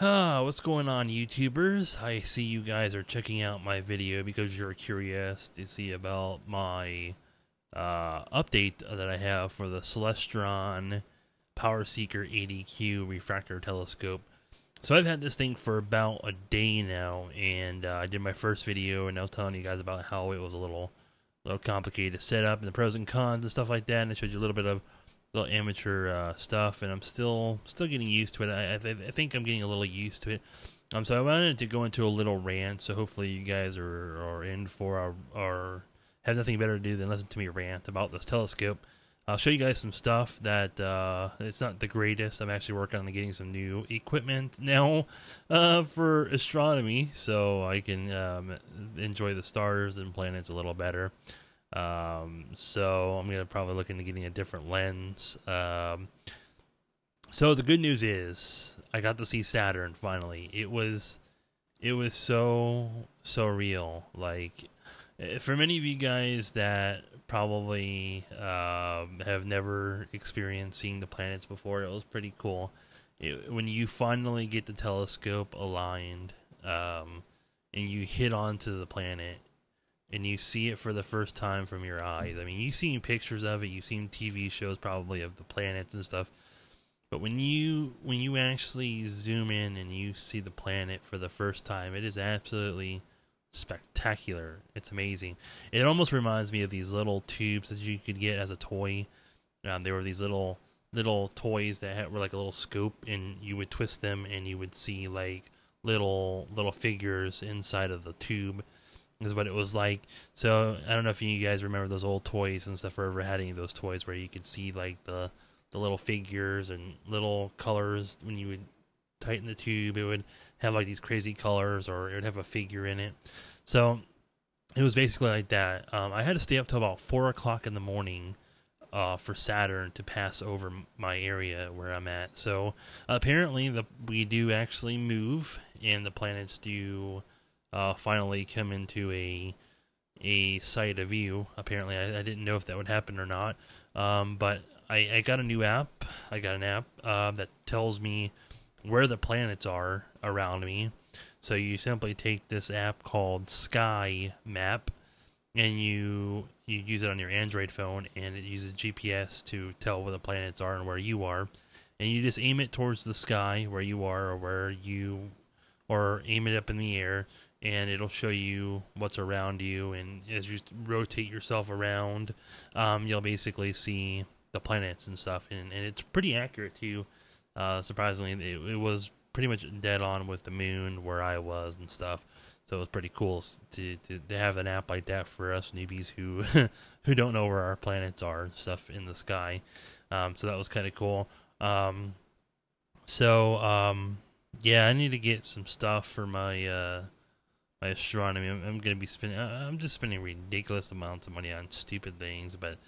Ah, what's going on, YouTubers? I see you guys are checking out my video because you're curious to see about my uh, update that I have for the Celestron PowerSeeker 80EQ refractor telescope. So I've had this thing for about a day now, and uh, I did my first video, and I was telling you guys about how it was a little, little complicated to set up, and the pros and cons and stuff like that, and I showed you a little bit of little amateur uh, stuff, and I'm still still getting used to it. I, I, I, think I'm getting a little used to it. Um, so I wanted to go into a little rant. So hopefully you guys are, are in for our, or have nothing better to do than listen to me rant about this telescope. I'll show you guys some stuff that uh, it's not the greatest. I'm actually working on getting some new equipment now uh, for astronomy, so I can um, enjoy the stars and planets a little better. Um, so I'm gonna probably look into getting a different lens. Um, so the good news is I got to see Saturn finally. It was, it was so so real. Like eh, for many of you guys that probably um, have never experienced seeing the planets before, it was pretty cool. It, when you finally get the telescope aligned um, and you hit onto the planet and you see it for the first time from your eyes. I mean, you've seen pictures of it, you've seen TV shows probably of the planets and stuff. But when you when you actually zoom in and you see the planet for the first time, it is absolutely spectacular. It's amazing. It almost reminds me of these little tubes that you could get as a toy. Um, there were these little little toys that had, were like a little scope, and you would twist them, and you would see like little little figures inside of the tube is what it was like. So I don't know if you guys remember those old toys and stuff, or ever had any of those toys where you could see like the the little figures and little colors when you would tighten the tube. It would have like these crazy colors, or it would have a figure in it. So it was basically like that. Um, I had to stay up till about four o'clock in the morning. Uh, for Saturn to pass over my area where I'm at. So apparently, the we do actually move, and the planets do uh, finally come into a a sight of view. Apparently, I, I, didn't know if that would happen or not. Um, but I, I, got a new app. I got an app uh, that tells me where the planets are around me. So you simply take this app called Sky Map, and you you use it on your Android phone, and it uses GPS to tell where the planets are and where you are. And you just aim it towards the sky where you are, or where you, or aim it up in the air and it'll show you what's around you. And as you rotate yourself around, um, you'll basically see the planets and stuff. And, and it's pretty accurate too. Uh, surprisingly, it, it, was pretty much dead on with the moon where I was and stuff. So it was pretty cool to, to, to have an app like that for us newbies who who don't know where our planets are and stuff in the sky. Um, so that was kind of cool. Um, so um, yeah, I need to get some stuff for my uh, my astronomy. I'm, I'm, gonna be spending. I'm just spending ridiculous amounts of money on stupid things, but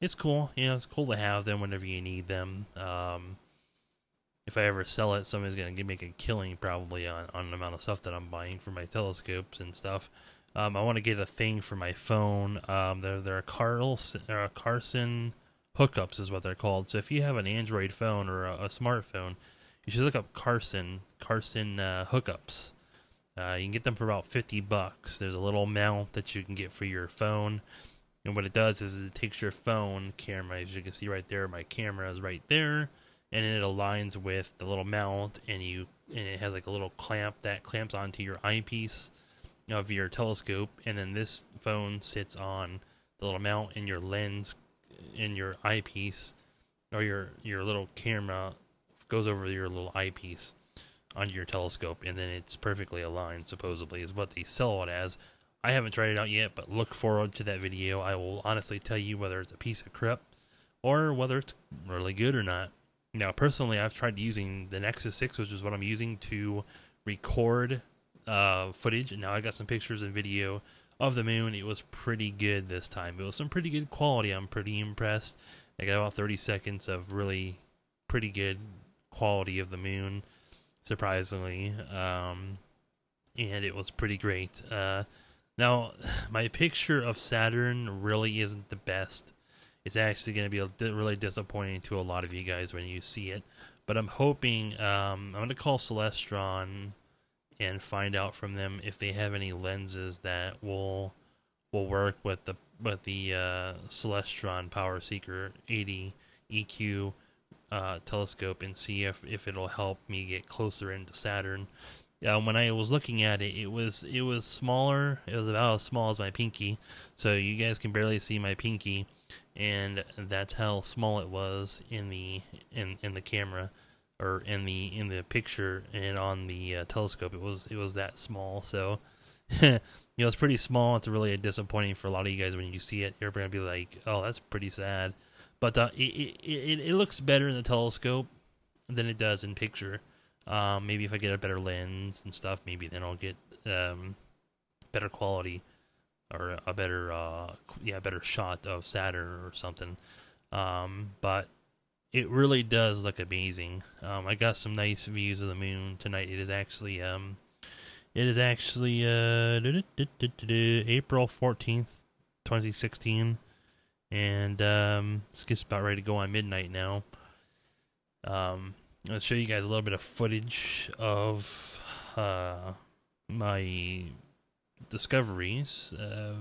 it's cool. You know, it's cool to have them whenever you need them. Um, if I ever sell it, somebody's gonna make a killing probably on, on the amount of stuff that I'm buying for my telescopes and stuff. Um, I want to get a thing for my phone. Um, they're they're Carlson, uh, Carson hookups is what they're called. So if you have an Android phone or a, a smartphone, you should look up Carson Carson uh, hookups uh, you can get them for about 50 bucks. There's a little mount that you can get for your phone. And what it does is it takes your phone camera, as you can see right there, my camera is right there, and it aligns with the little mount, and you and it has like a little clamp that clamps onto your eyepiece of your telescope, and then this phone sits on the little mount, and your lens in your eyepiece or your your little camera goes over your little eyepiece onto your telescope, and then it's perfectly aligned, supposedly, is what they sell it as. I haven't tried it out yet, but look forward to that video. I will honestly tell you whether it's a piece of crap or whether it's really good or not. Now, personally, I've tried using the Nexus 6, which is what I'm using to record uh, footage, and now I got some pictures and video of the moon. It was pretty good this time. It was some pretty good quality. I'm pretty impressed. I got about 30 seconds of really pretty good quality of the moon surprisingly, um, and it was pretty great. Uh, now, my picture of Saturn really isn't the best. It's actually going to be really disappointing to a lot of you guys when you see it. but I'm hoping um, I'm gonna call Celestron and find out from them if they have any lenses that will will work with the with the uh, Celestron PowerSeeker 80 EQ uh, telescope and see if, if it'll help me get closer into Saturn. Uh, when I was looking at it, it was it was smaller. It was about as small as my pinky, so you guys can barely see my pinky, and that's how small it was in the in in the camera or in the in the picture and on the uh, telescope. It was it was that small. So you know it's pretty small. It's really disappointing for a lot of you guys when you see it. You're gonna be like, oh, that's pretty sad. But uh, it, it, it looks better in the telescope than it does in picture. Um, maybe if I get a better lens and stuff, maybe then I'll get um, better quality or a better uh, yeah better shot of Saturn or something. Um, but it really does look amazing. Um, I got some nice views of the moon tonight. It is actually um, it is actually uh, April fourteenth, twenty sixteen, and um, it's just about ready to go on midnight now. Um, I'll show you guys a little bit of footage of uh, my discoveries. Uh,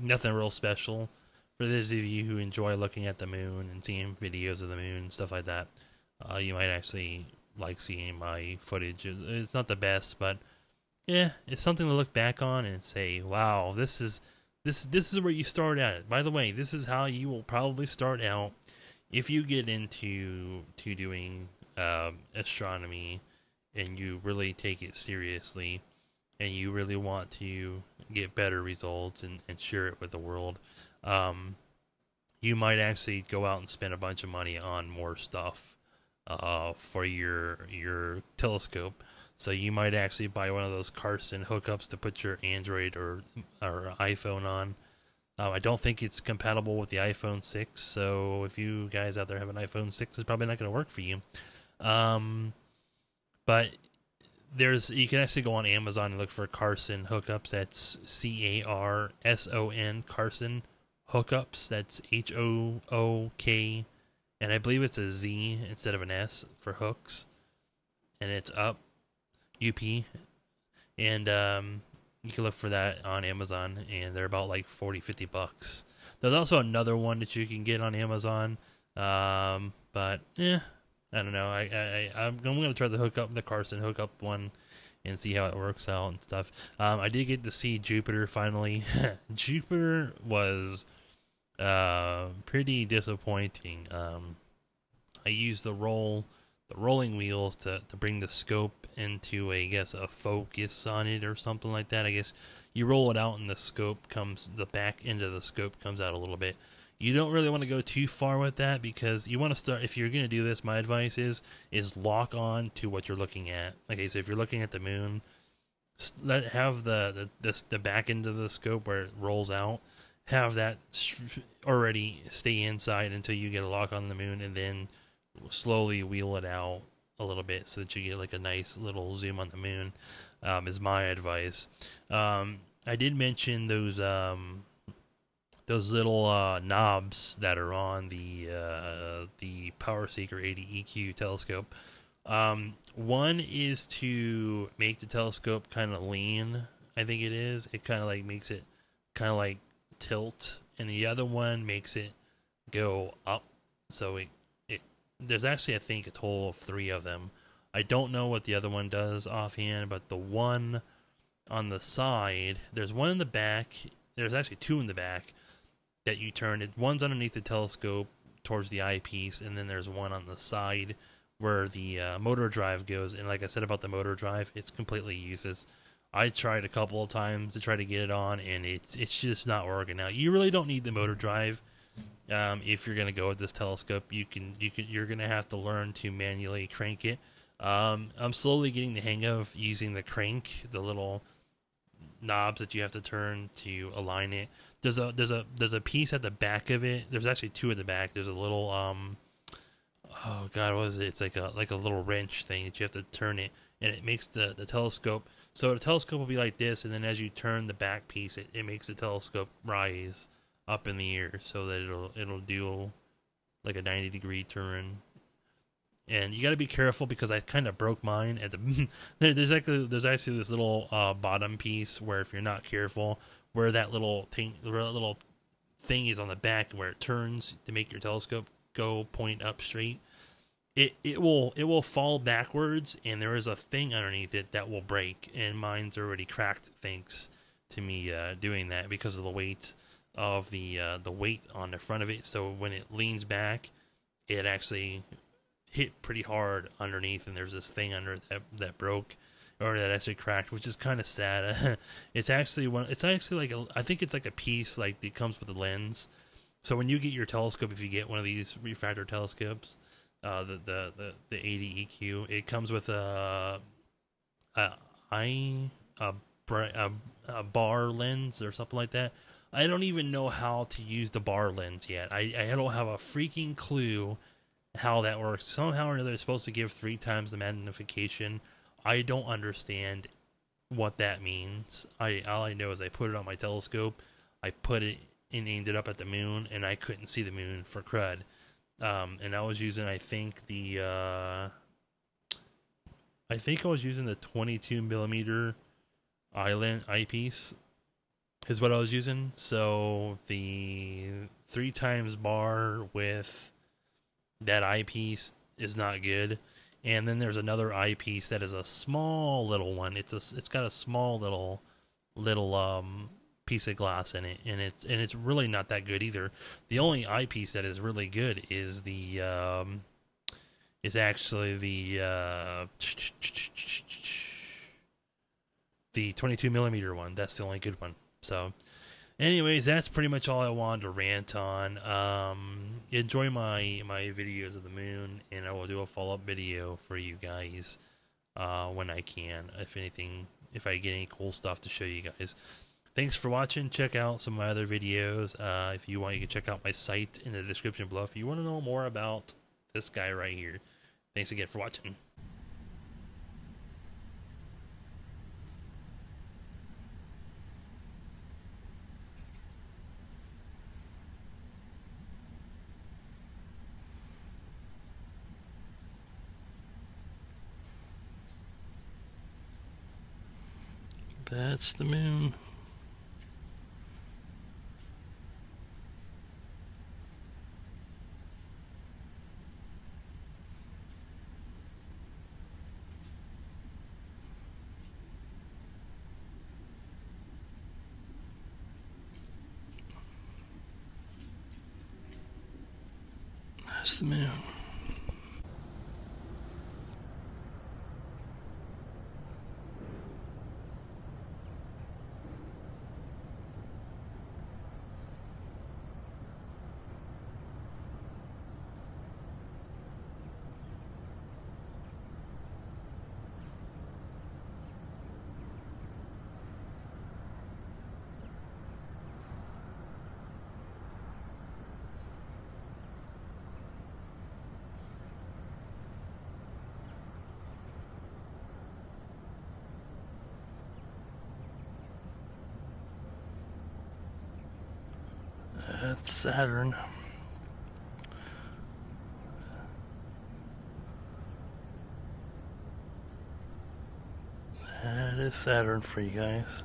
nothing real special for those of you who enjoy looking at the moon and seeing videos of the moon and stuff like that. Uh, you might actually like seeing my footage. It's not the best, but yeah, it's something to look back on and say, "Wow, this is this this is where you start at." By the way, this is how you will probably start out if you get into to doing um, astronomy and you really take it seriously and you really want to get better results and, and share it with the world, um, you might actually go out and spend a bunch of money on more stuff uh, for your your telescope. So you might actually buy one of those Carson hookups to put your Android or or iPhone on. Um, I don't think it's compatible with the iPhone 6, so if you guys out there have an iPhone 6, it's probably not going to work for you. Um, but there's you can actually go on Amazon and look for Carson hookups. That's C A R S O N Carson hookups. That's H O O K, and I believe it's a Z instead of an S for hooks, and it's up U P, and um, you can look for that on Amazon, and they're about like 40, 50 bucks. There's also another one that you can get on Amazon, um, but yeah, I don't know. I, I I'm, I'm gonna try the hookup, the Carson hookup one, and see how it works out and stuff. Um, I did get to see Jupiter finally. Jupiter was uh pretty disappointing. Um, I used the roll, the rolling wheels to to bring the scope into a I guess a focus on it or something like that. I guess you roll it out and the scope comes, the back end of the scope comes out a little bit. You don't really want to go too far with that because you want to start if you're going to do this my advice is is lock on to what you're looking at. Okay so if you're looking at the moon let have the the, the, the back end of the scope where it rolls out. Have that already stay inside until you get a lock on the moon and then slowly wheel it out a little bit so that you get like a nice little zoom on the moon um, is my advice um, i did mention those um, those little uh, knobs that are on the uh, the PowerSeeker 80 EQ telescope. Um, one is to make the telescope kind of lean. I think it is. It kind of like makes it kind of like tilt, and the other one makes it go up. So it there's actually I think a total of three of them. I don't know what the other one does offhand, but the one on the side, there's one in the back. There's actually two in the back that you turn. It one's underneath the telescope towards the eyepiece, and then there's one on the side where the uh, motor drive goes. And like I said about the motor drive, it's completely useless. I tried a couple of times to try to get it on, and it's it's just not working out. You really don't need the motor drive um, if you're gonna go with this telescope. You can you can you're gonna have to learn to manually crank it. Um, I'm slowly getting the hang of using the crank, the little knobs that you have to turn to align it. There's a there's a there's a piece at the back of it. There's actually two at the back. There's a little um oh god, what is it? It's like a like a little wrench thing that you have to turn it and it makes the, the telescope so the telescope will be like this and then as you turn the back piece it, it makes the telescope rise up in the air so that it'll it'll do like a 90 degree turn and you got to be careful because I kind of broke mine at the. there's actually there's actually this little uh, bottom piece where if you're not careful, where that little thing, the little thing is on the back where it turns to make your telescope go point up straight. It it will it will fall backwards, and there is a thing underneath it that will break, and mine's already cracked thanks to me uh, doing that because of the weight of the uh, the weight on the front of it. So when it leans back, it actually hit pretty hard underneath, and there's this thing under that that broke or that actually cracked, which is kind of sad. it's actually one. It's actually like a. I think it's like a piece like it comes with a lens. So when you get your telescope, if you get one of these refractor telescopes, uh, the the the the 80 EQ, it comes with a a a, a, a bar lens or something like that. I don't even know how to use the bar lens yet. I I don't have a freaking clue how that works. Somehow or another, it's supposed to give three times the magnification. I don't understand what that means. I all I know is I put it on my telescope, I put it and aimed it up at the moon, and I couldn't see the moon for crud. Um, and I was using, I think the, uh, I think I was using the 22 millimeter island eyepiece is what I was using. So the three times bar with that eyepiece is not good. And then there's another eyepiece that is a small little one. It's a it's got a small little little um piece of glass in it and it's and it's really not that good either. The only eyepiece that is really good is the um is actually the uh the 22 millimeter one. That's the only good one. So anyways, that's pretty much all I wanted to rant on. Um, enjoy my my videos of the moon, and I will do a follow up video for you guys uh, when I can. If anything, if I get any cool stuff to show you guys. Thanks for watching. Check out some of my other videos. Uh, if you want, you can check out my site in the description below. If you want to know more about this guy right here. Thanks again for watching. That's the moon. That's the moon. That's Saturn. That is Saturn for you guys.